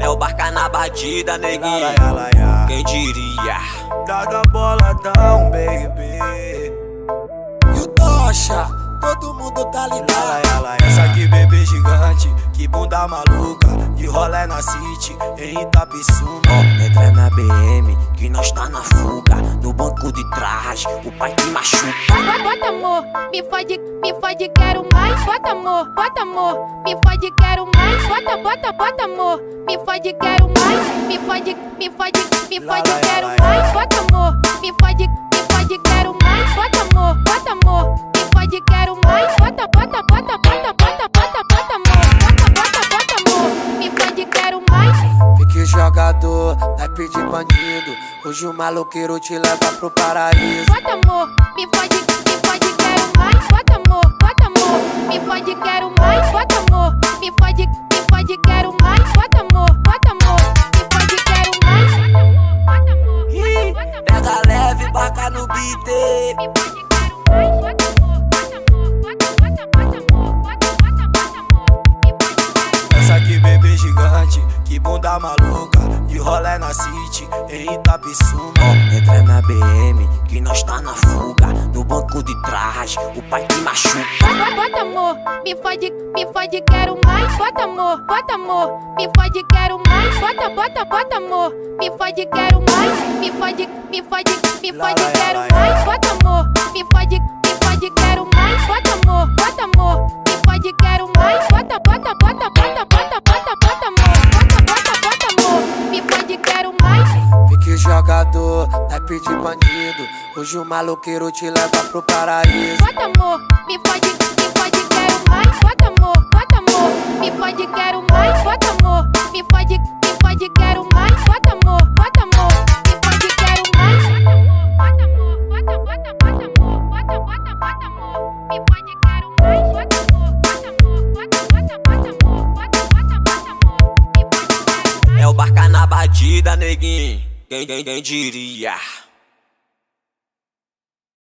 É o barca na batida, neguinho. Quem diria? Dá boladão, baby. E o Tocha, todo mundo tá ligado. Essa aqui, bebê gigante, que bunda maluca. De rolé na city, em Itapissuma. Entra que nós tá na fuga. No banco de trás, o pai que machuca. Bota amor, me fode, me fode, quero mais. Bota amor, bota amor, me fode, quero mais. Bota, bota, bota amor, me fode, quero mais. Me fode, me fode, me fode, quero mais. Bota amor, me fode, naipe de bandido. Hoje o maloqueiro te leva pro paraíso. Bota amor, me fode, me fode, quero mais. Bota amor, bota amor, me fode, quero mais. Bota amor, me fode, me fode, quero mais. Bota amor, bota amor, me fode, quero mais. Bota amor, Ih, Pega leve, barca no beat. me fode, quero mais. Bota amor, bota amor, bota, bota, bota amor, bota, bota, bota amor, aqui, bebê gigante, que bunda maluca. De rolé na city, em Itapissuma. Entra na BM, que nós tá na fuga. No banco de trás, o pai que machuca. Bota, bota amor, me fode, me fode, quero mais. Bota amor, bota amor, me fode, quero mais. Bota, bota, bota amor, me fode, quero mais. Me fode, me fode, me fode, naipe de bandido. Hoje o maloqueiro te leva pro paraíso. Bota amor, me fode, me fode, quero mais. Bota amor, bota amor, me fode, quero mais. Bota amor, me fode, me fode, quero mais. Bota amor, bota amor, me fode, quero mais. Bota amor, bota, bota, bota amor, bota, bota, bota amor, me fode, quero mais. Bota amor, bota amor, bota, bota, bota amor, bota, bota, bota amor, me fode, quero mais. É o barca na batida, neguinho. Quem, quem, quem diria?